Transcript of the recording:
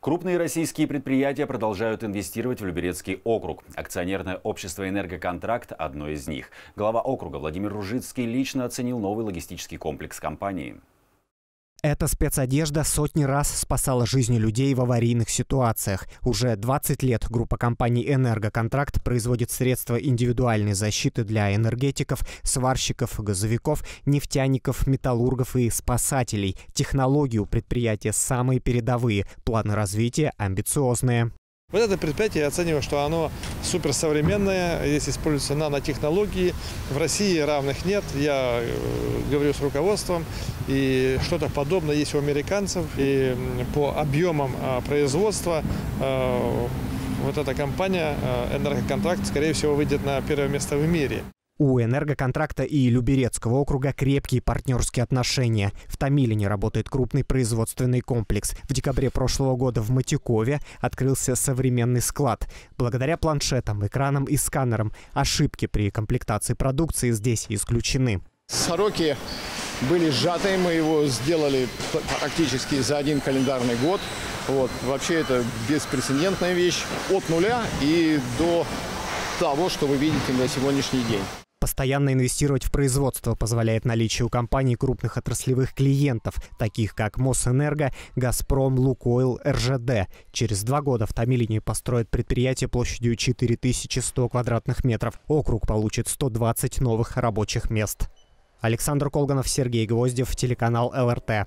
Крупные российские предприятия продолжают инвестировать в Люберецкий округ. Акционерное общество «Энергоконтракт» – одно из них. Глава округа Владимир Ружицкий лично оценил новый логистический комплекс компании. Эта спецодежда сотни раз спасала жизни людей в аварийных ситуациях. Уже 20 лет группа компаний «Энергоконтракт» производит средства индивидуальной защиты для энергетиков, сварщиков, газовиков, нефтяников, металлургов и спасателей. Технологии у предприятия самые передовые, планы развития амбициозные. Вот это предприятие я оцениваю, что оно суперсовременное, здесь используются нанотехнологии. В России равных нет, я э, говорю с руководством, и что-то подобное есть у американцев. И по объемам а, производства э, вот эта компания э, «Энергоконтракт», скорее всего, выйдет на первое место в мире. У энергоконтракта и Люберецкого округа крепкие партнерские отношения. В Томилине работает крупный производственный комплекс. В декабре прошлого года в Матюкове открылся современный склад. Благодаря планшетам, экранам и сканерам ошибки при комплектации продукции здесь исключены. Сороки были сжаты, мы его сделали практически за один календарный год. Вот. Вообще это беспрецедентная вещь от нуля и до того, что вы видите на сегодняшний день. Постоянно инвестировать в производство позволяет наличие у компании крупных отраслевых клиентов, таких как Мосэнерго, Газпром, Лукойл, РЖД. Через два года в Томилине построят предприятие площадью 4100 квадратных метров. Округ получит 120 новых рабочих мест. Александр Колганов, Сергей Гвоздев, телеканал ЛРТ.